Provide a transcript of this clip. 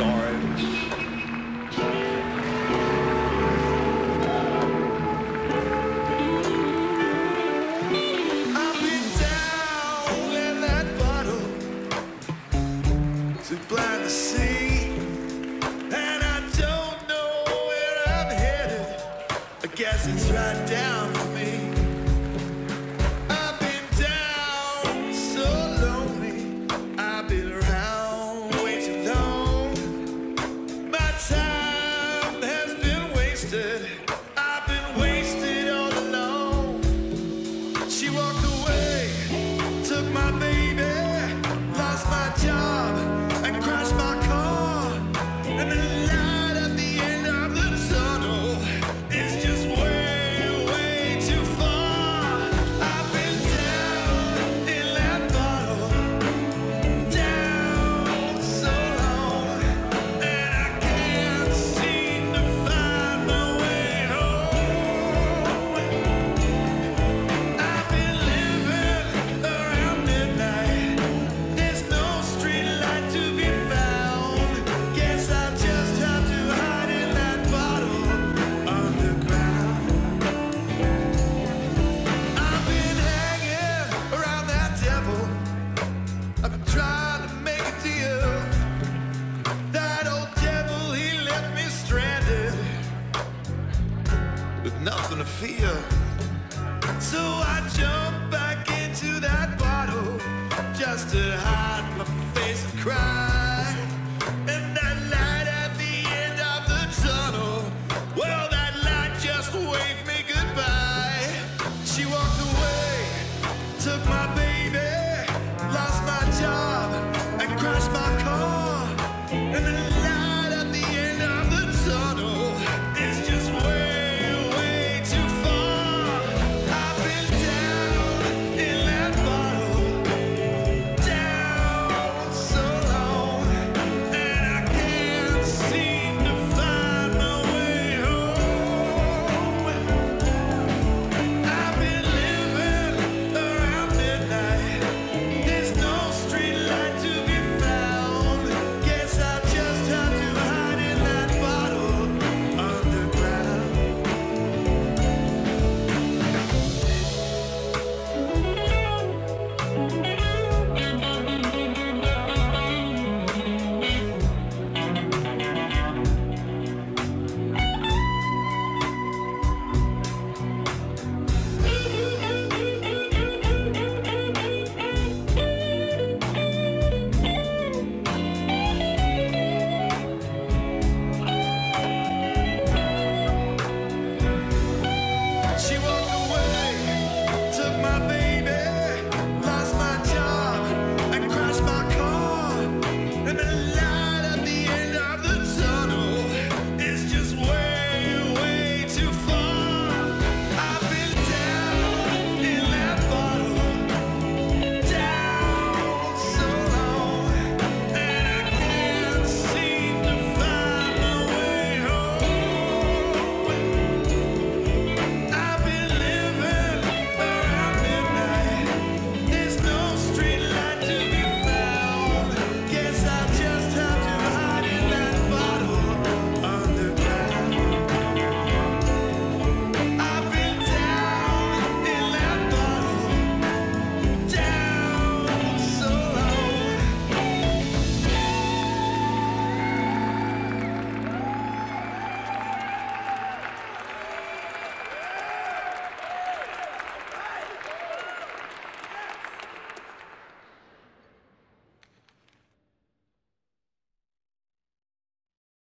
orange. I've been down in that bottle, too blind to and I don't know where I'm headed. I guess it's right down fear.